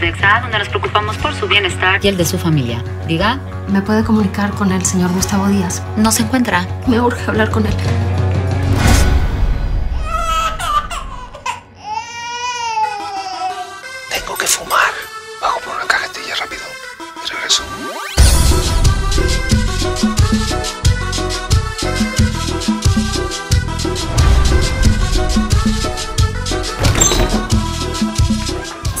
Mexa, donde nos preocupamos por su bienestar y el de su familia. Diga. ¿Me puede comunicar con el señor Gustavo Díaz? No se encuentra. Me urge hablar con él. Tengo que fumar. Bajo por una cajetilla rápido y regreso.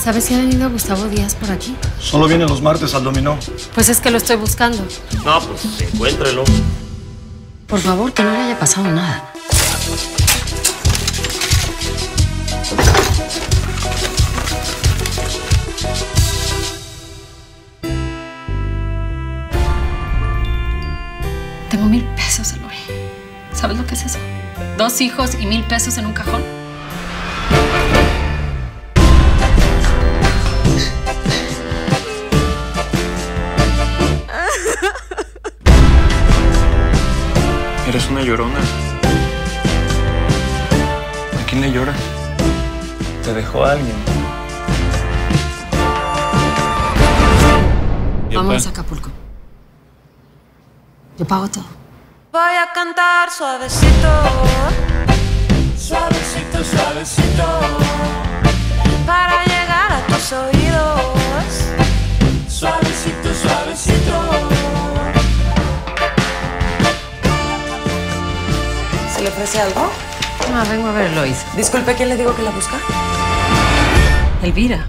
¿Sabes si ha venido Gustavo Díaz por aquí? Solo viene los martes al dominó. Pues es que lo estoy buscando. No, pues encuéntrelo. Por favor, que no le haya pasado nada. Tengo mil pesos, Eloy. ¿Sabes lo que es eso? Dos hijos y mil pesos en un cajón. Eres una llorona. ¿A quién le lloras? Te dejó alguien. Vamos a Acapulco. Yo pago todo. Voy a cantar suavecito. Suavecito, suavecito. Para llegar a tus oídos. ¿Se le ofrece algo? No, vengo a ver, Lois. Disculpe, ¿quién le digo que la busca? Elvira.